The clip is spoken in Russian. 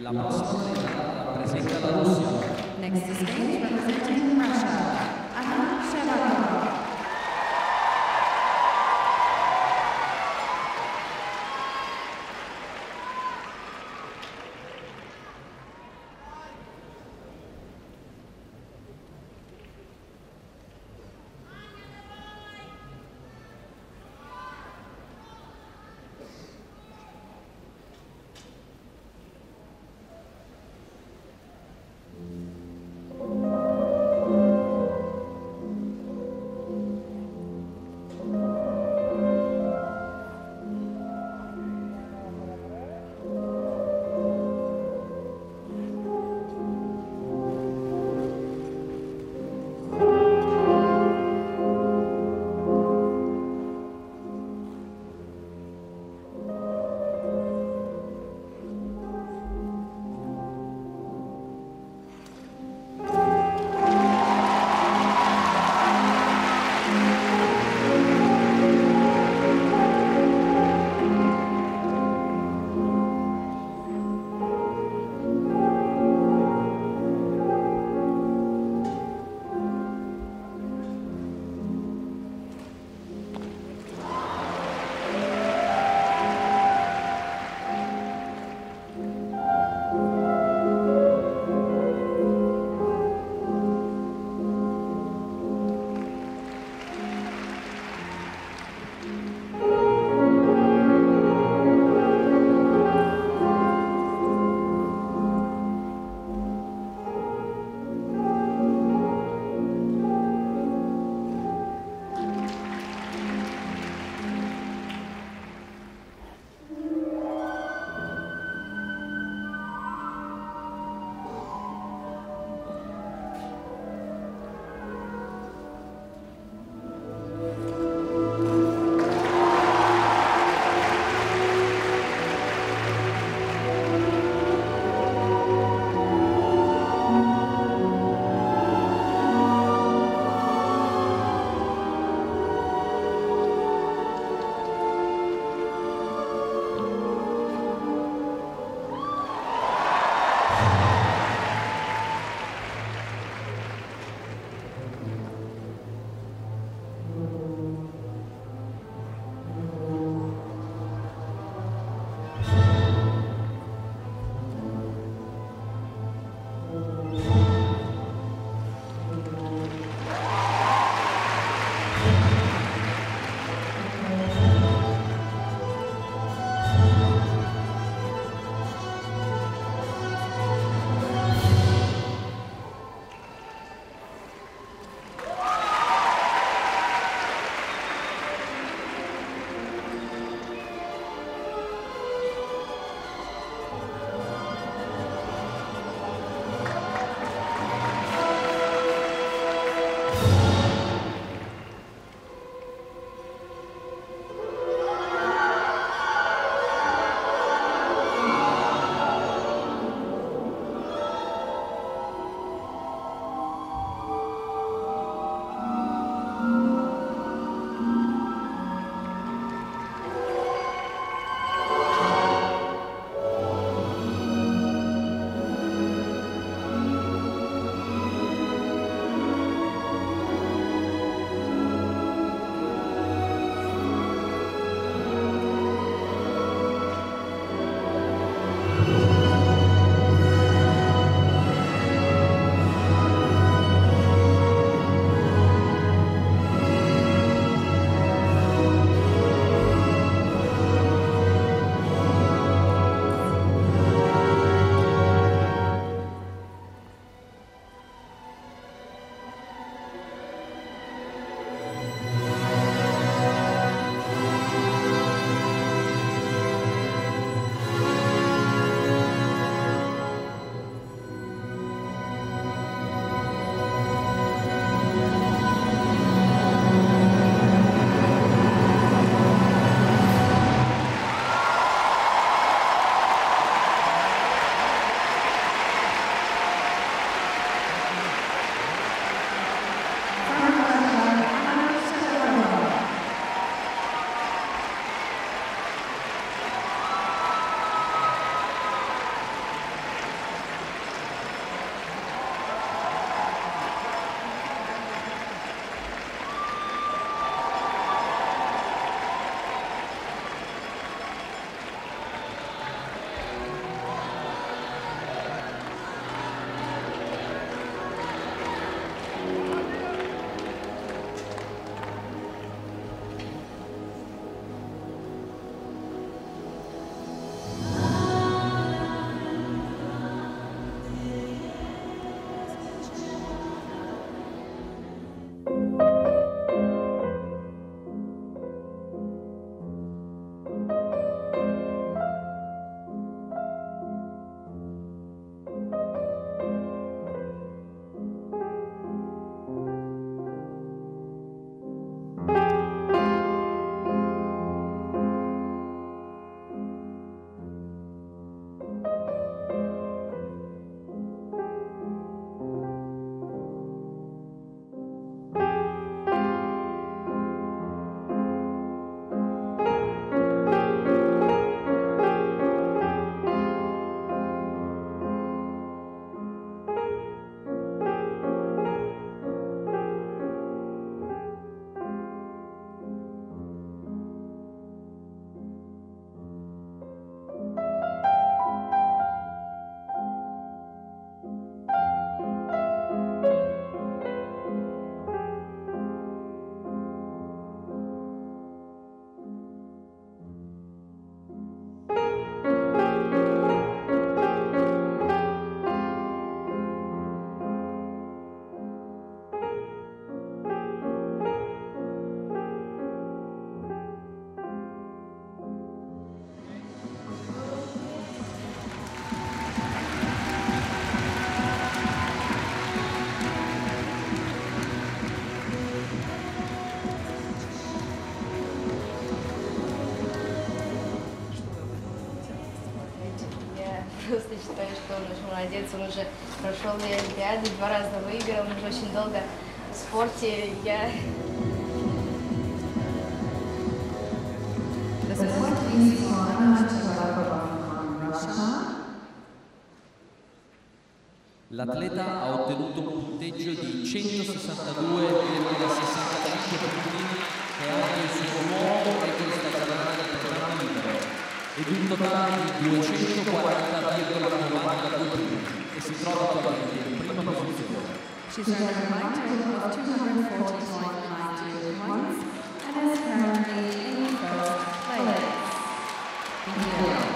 La próxima delegada representa a Rusia. Next stage representing Russia, Anna Shevakova. Что он очень молодец. Он уже прошел две Олимпиады, два раза выиграл, он уже очень долго в спорте. Я. L'atleta ha ottenuto un punteggio di 162,65 punti che ha il suo nuovo record stagionale del programma libero ed un totale di 240,92 punti e si trova attualmente in prima posizione. She's earned a combined total of 240.92 points and is currently in first place. Thank you.